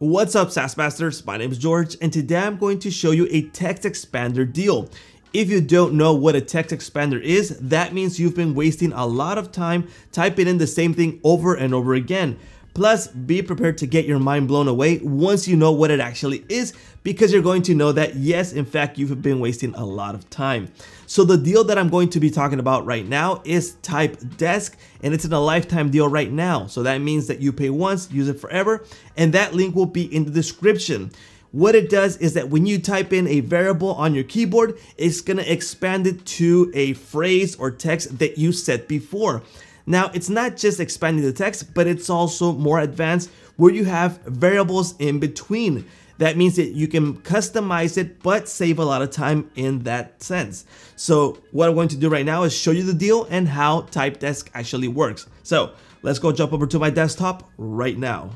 What's up SaaS Masters, my name is George and today I'm going to show you a text expander deal. If you don't know what a text expander is, that means you've been wasting a lot of time typing in the same thing over and over again. Plus, be prepared to get your mind blown away once you know what it actually is because you're going to know that yes, in fact, you've been wasting a lot of time. So the deal that I'm going to be talking about right now is Type Desk and it's in a lifetime deal right now. So that means that you pay once, use it forever, and that link will be in the description. What it does is that when you type in a variable on your keyboard, it's gonna expand it to a phrase or text that you set before. Now, it's not just expanding the text, but it's also more advanced where you have variables in between. That means that you can customize it, but save a lot of time in that sense. So what I'm going to do right now is show you the deal and how Typedesk actually works. So let's go jump over to my desktop right now.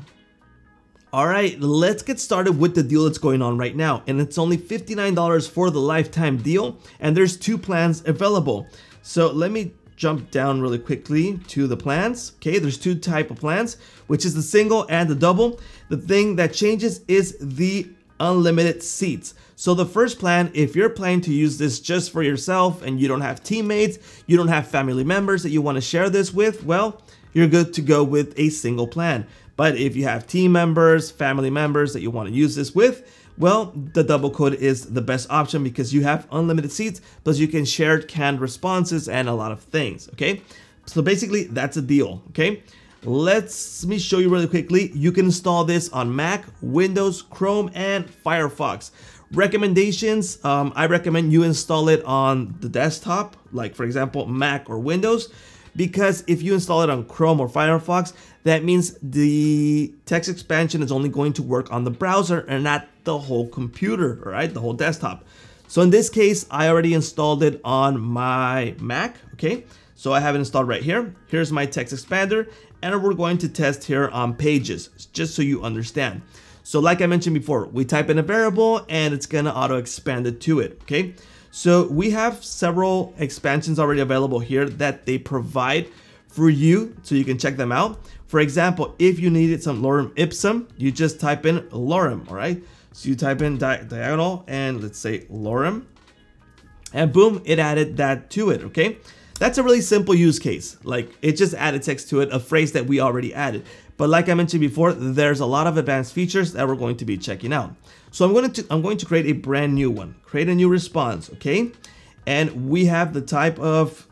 All right, let's get started with the deal that's going on right now. And it's only $59 for the lifetime deal. And there's two plans available. So let me jump down really quickly to the plans. Okay, there's two type of plans, which is the single and the double. The thing that changes is the unlimited seats. So the first plan, if you're planning to use this just for yourself and you don't have teammates, you don't have family members that you want to share this with, well, you're good to go with a single plan. But if you have team members, family members that you want to use this with, well, the double code is the best option because you have unlimited seats, plus you can share canned responses and a lot of things, okay? So basically, that's a deal, okay? Let's me show you really quickly. You can install this on Mac, Windows, Chrome, and Firefox. Recommendations, um, I recommend you install it on the desktop, like for example, Mac or Windows because if you install it on Chrome or Firefox, that means the text expansion is only going to work on the browser and not the whole computer, right? The whole desktop. So in this case, I already installed it on my Mac, okay? So I have it installed right here. Here's my text expander, and we're going to test here on pages, just so you understand. So like I mentioned before, we type in a variable and it's gonna auto expand it to it, okay? So we have several expansions already available here that they provide for you so you can check them out. For example, if you needed some lorem ipsum, you just type in lorem, all right? So you type in di diagonal and let's say lorem and boom, it added that to it, okay? That's a really simple use case. Like it just added text to it, a phrase that we already added. But like I mentioned before, there's a lot of advanced features that we're going to be checking out. So I'm going to I'm going to create a brand new one, create a new response, okay? And we have the type of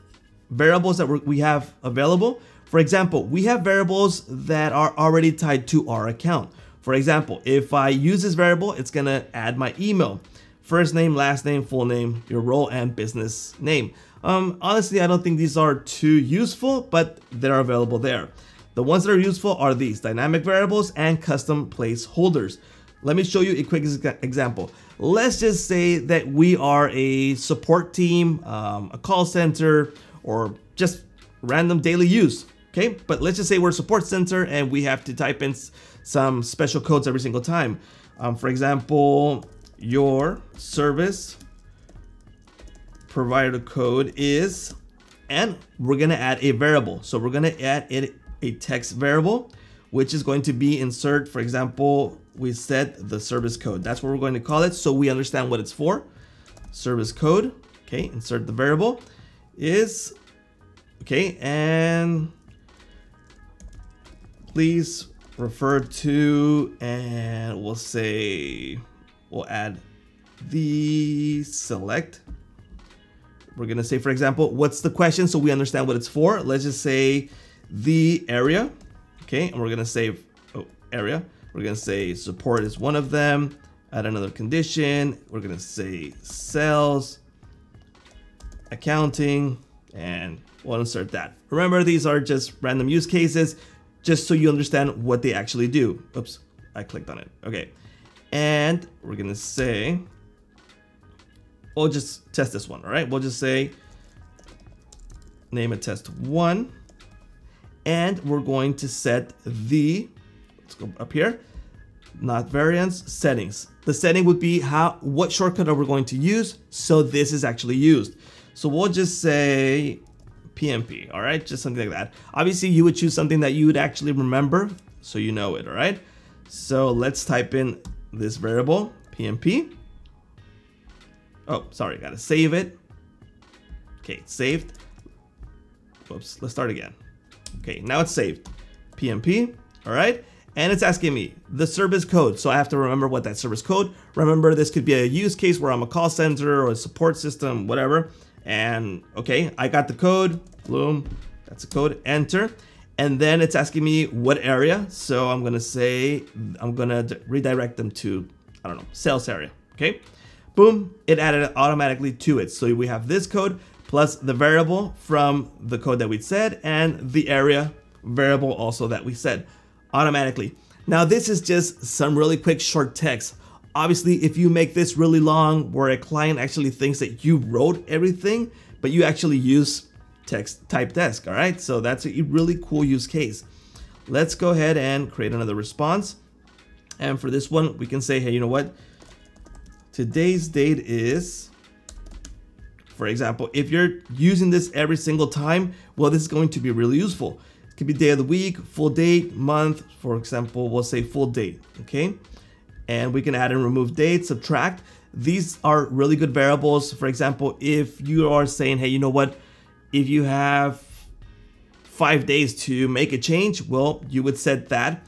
variables that we have available. For example, we have variables that are already tied to our account. For example, if I use this variable, it's gonna add my email, first name, last name, full name, your role, and business name. Um, honestly, I don't think these are too useful, but they're available there. The ones that are useful are these, dynamic variables and custom placeholders. Let me show you a quick example. Let's just say that we are a support team, um, a call center, or just random daily use, okay? But let's just say we're a support center and we have to type in some special codes every single time. Um, for example, your service provider code is, and we're gonna add a variable. So we're gonna add a text variable, which is going to be insert, for example, we set the service code. That's what we're going to call it so we understand what it's for. Service code, okay, insert the variable is, okay, and please refer to, and we'll say, we'll add the select. We're gonna say, for example, what's the question so we understand what it's for. Let's just say the area, okay? And we're gonna say, oh, area. We're gonna say support is one of them. Add another condition. We're gonna say sales, accounting, and we'll insert that. Remember, these are just random use cases, just so you understand what they actually do. Oops, I clicked on it. Okay. And we're gonna say, we'll just test this one, all right? We'll just say, name it test one and we're going to set the, let's go up here, not variants, settings. The setting would be how, what shortcut are we going to use so this is actually used. So we'll just say PMP, all right? Just something like that. Obviously you would choose something that you would actually remember so you know it, all right? So let's type in this variable, PMP. Oh, sorry, gotta save it. Okay, saved. Whoops, let's start again. Okay, now it's saved. PMP, all right? And it's asking me the service code. So I have to remember what that service code. Remember, this could be a use case where I'm a call center or a support system, whatever. And okay, I got the code, boom, that's the code, enter. And then it's asking me what area. So I'm gonna say, I'm gonna redirect them to, I don't know, sales area, okay? Boom, it added it automatically to it. So we have this code plus the variable from the code that we said and the area variable also that we said automatically. Now this is just some really quick short text. Obviously, if you make this really long where a client actually thinks that you wrote everything, but you actually use text TypeDesk, all right? So that's a really cool use case. Let's go ahead and create another response. And for this one, we can say, hey, you know what? Today's date is, for example, if you're using this every single time, well, this is going to be really useful. It could be day of the week, full date, month, for example, we'll say full date, okay? and we can add and remove dates, subtract. These are really good variables. For example, if you are saying, hey, you know what, if you have five days to make a change, well, you would set that.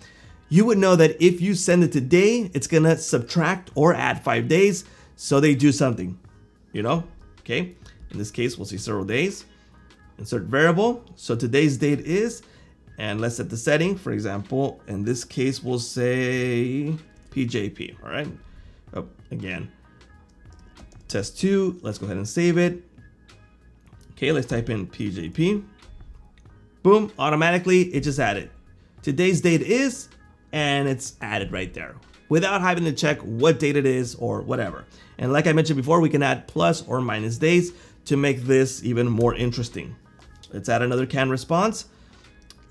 You would know that if you send it today, it's gonna subtract or add five days, so they do something, you know? Okay, in this case, we'll see several days. Insert variable, so today's date is, and let's set the setting. For example, in this case, we'll say PJP, all right? Oh, again, test two, let's go ahead and save it. Okay, let's type in PJP. Boom, automatically it just added. Today's date is, and it's added right there without having to check what date it is or whatever. And like I mentioned before, we can add plus or minus days to make this even more interesting. Let's add another can response.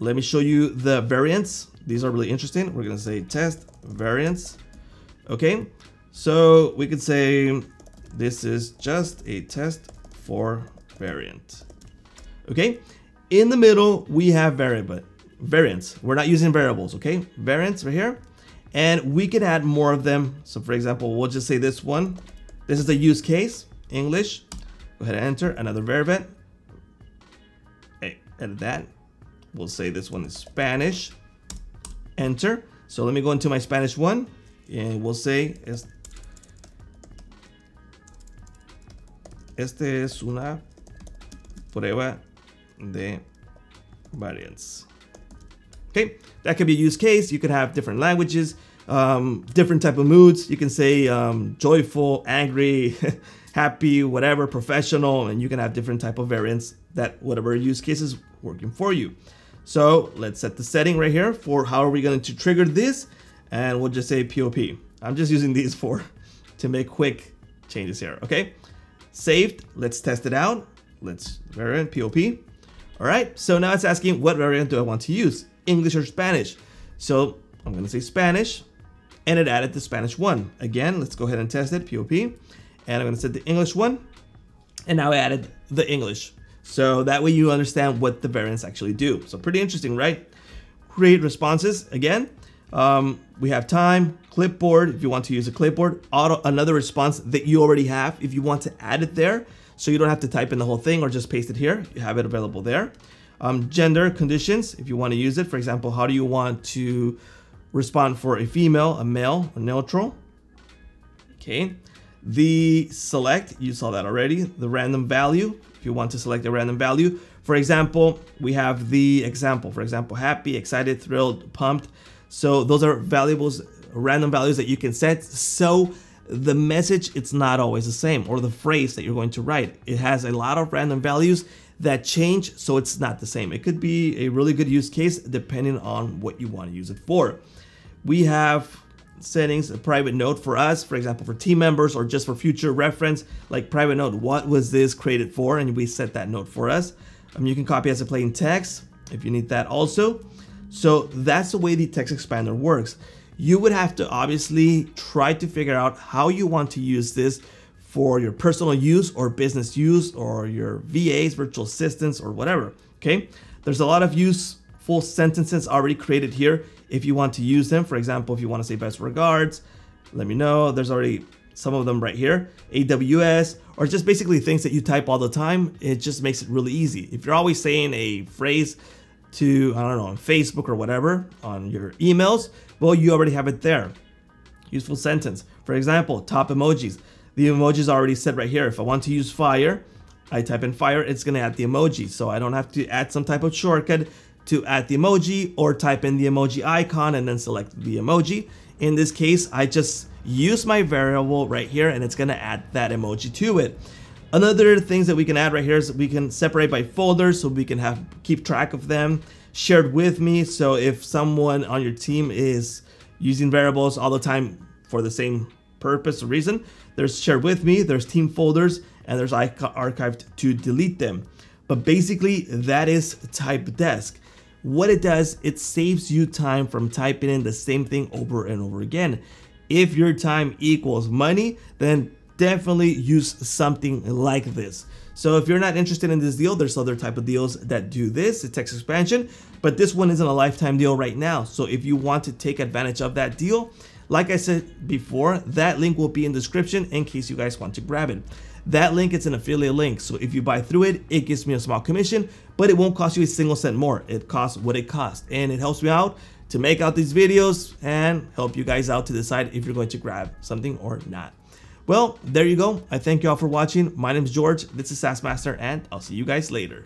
Let me show you the variants. These are really interesting. We're gonna say test variants. Okay, so we could say this is just a test for variant. Okay, in the middle we have variable variants. We're not using variables. Okay, variants right here, and we can add more of them. So for example, we'll just say this one. This is a use case English. Go ahead and enter another variant. Hey, edit that. We'll say this one is Spanish. Enter. So let me go into my Spanish one and we'll say es, este es una prueba de variance. Okay, that could be a use case. You could have different languages, um, different type of moods. You can say um, joyful, angry, happy, whatever, professional, and you can have different type of variants that whatever use case is working for you. So let's set the setting right here for how are we going to trigger this and we'll just say POP. I'm just using these for to make quick changes here, okay? Saved, let's test it out. Let's variant POP. All right, so now it's asking what variant do I want to use, English or Spanish? So I'm gonna say Spanish and it added the Spanish one. Again, let's go ahead and test it, POP. And I'm gonna set the English one and now I added the English. So that way you understand what the variants actually do. So pretty interesting, right? Create responses again. Um, we have time, clipboard, if you want to use a clipboard, auto, another response that you already have if you want to add it there. So you don't have to type in the whole thing or just paste it here. You have it available there. Um, gender conditions, if you want to use it. For example, how do you want to respond for a female, a male, a neutral? Okay. The select, you saw that already. The random value, if you want to select a random value. For example, we have the example, for example, happy, excited, thrilled, pumped. So those are valuables, random values that you can set. So the message, it's not always the same, or the phrase that you're going to write. It has a lot of random values that change, so it's not the same. It could be a really good use case depending on what you want to use it for. We have settings, a private note for us, for example, for team members or just for future reference, like private note, what was this created for? And we set that note for us. Um, you can copy as a plain text if you need that also. So that's the way the text expander works. You would have to obviously try to figure out how you want to use this for your personal use or business use or your VAs, virtual assistants or whatever, okay? There's a lot of useful sentences already created here if you want to use them. For example, if you want to say best regards, let me know. There's already some of them right here, AWS, or just basically things that you type all the time. It just makes it really easy. If you're always saying a phrase to, I don't know, on Facebook or whatever, on your emails, well, you already have it there. Useful sentence. For example, top emojis. The emoji is already set right here. If I want to use fire, I type in fire, it's gonna add the emoji. So I don't have to add some type of shortcut to add the emoji or type in the emoji icon and then select the emoji. In this case, I just use my variable right here and it's gonna add that emoji to it. Another things that we can add right here is we can separate by folders so we can have keep track of them shared with me. So if someone on your team is using variables all the time for the same purpose or reason, there's shared with me, there's team folders, and there's archived to delete them. But basically that is TypeDesk. What it does, it saves you time from typing in the same thing over and over again. If your time equals money, then definitely use something like this. So if you're not interested in this deal, there's other type of deals that do this, the text expansion, but this one isn't a lifetime deal right now. So if you want to take advantage of that deal, like I said before, that link will be in the description in case you guys want to grab it. That link is an affiliate link, so if you buy through it, it gives me a small commission, but it won't cost you a single cent more. It costs what it costs, and it helps me out to make out these videos and help you guys out to decide if you're going to grab something or not. Well, there you go. I thank you all for watching. My name is George. This is SaaS Master, and I'll see you guys later.